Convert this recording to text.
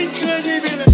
Incredibile!